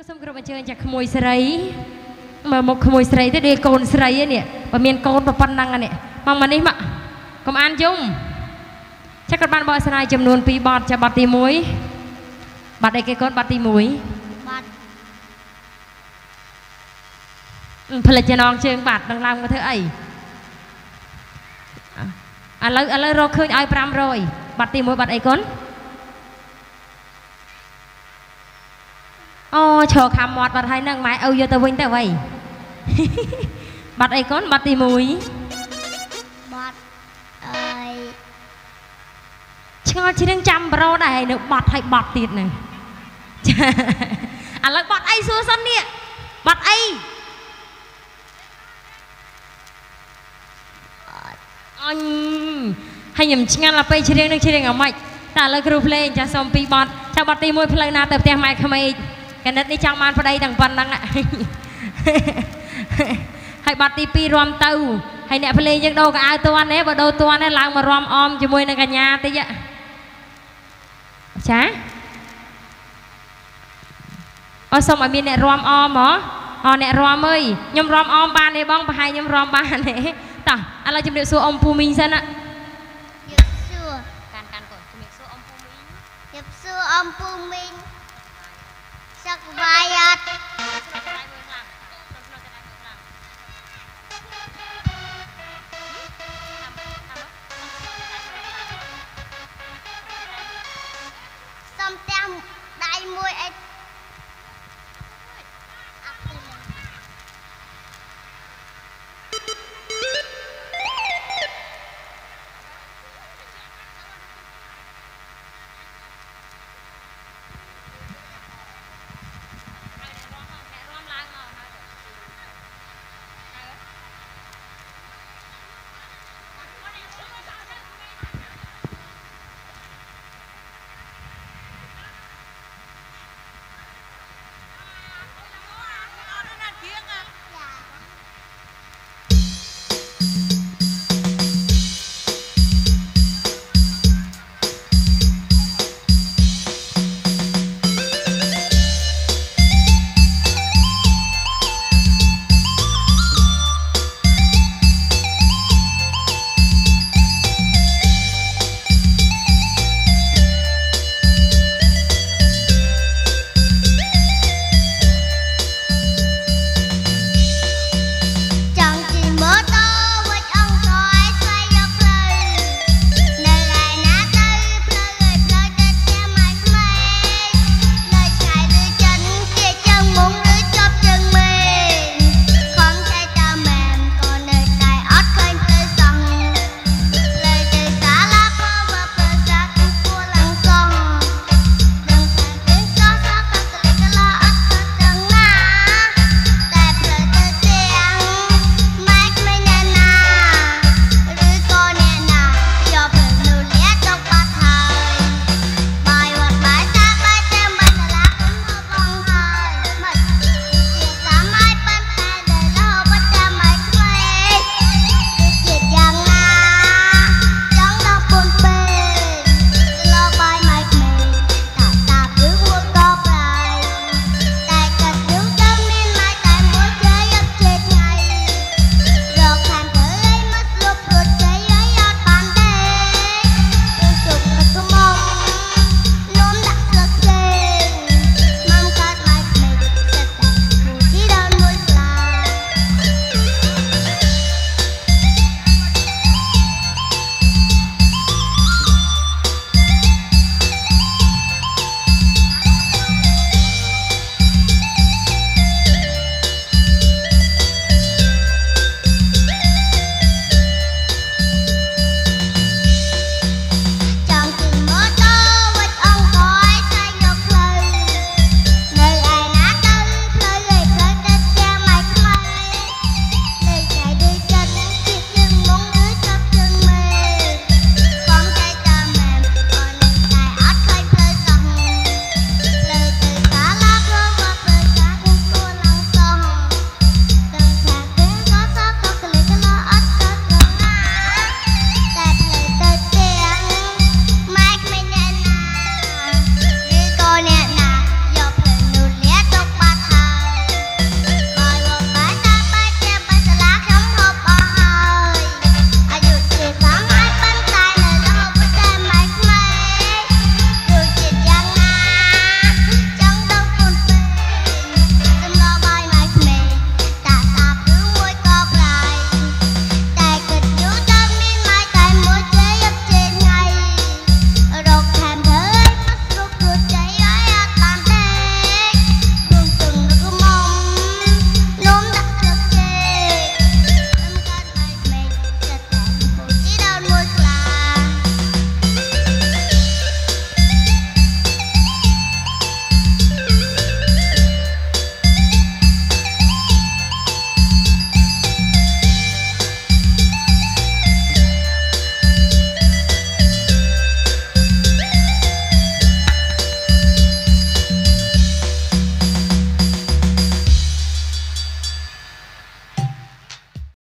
ក៏សូមគោរពអញ្ជើញចាក់ក្មួយស្រីមើលមុខក្មួយស្រីទៅដូចកូនស្រីហ្នឹងនេះបើមានកូនប៉ុណ្ណឹងនេះមកមកនេះមកកុំអានយំចាក់គាត់បានបកស្រាយចំនួន2បទចាបទទី1បទអីគេកូនបទទី1បាត់ផ្លិចចំណងជើងបាត់នឹងឡើងមកធ្វើអីអឥឡូវឥឡូវរកឃើញឲ្យ500បាត់ទី1បាត់អីកូនអូ ឈរខំមាត់បាត់ហើយនឹងម៉ែឪយកទៅវិញទៅអ្វីបាត់អីកូនបាត់ទី1បាត់អើយឆ្ងល់ជ្រៀងចាំប្រូដែរហើយនៅបាត់ហើយបាត់ទៀតហ្នឹងចាឥឡូវបាត់អីសួរសិននេះបាត់អីអញហើយខ្ញុំឆ្ងាល់ដល់ពេលជ្រៀងនឹងជ្រៀងអាម៉េចតែឥឡូវគ្រូភ្លេងចាសុំពីរបត់ចាំបត់ទី1ផ្លូវណាទៅផ្ទះម៉ែក្មេក កណិតនេះចង់បានប្តីទាំងប៉ុណ្ណឹងហើយបត់ទី2រំទៅហើយអ្នកភ្លេងយើងដូរកៅអៅតន់ទេបើដូរតន់ទេឡើងមករំអមជាមួយនឹងកញ្ញាតិចចាអូសុំឲ្យមានអ្នករំអមហ៎អូអ្នករំអើយខ្ញុំរំអមបានទេបងប្រហែលខ្ញុំរំបានទេតោះឥឡូវជំរាបសួរអ៊ំពូមីងសិនណាជិបសួរកាន់កាន់កូនជំរាបសួរអ៊ំពូមីងជិបសួរអំពូមីង ទឹកវាយអត់សំទាំងដៃមួយអី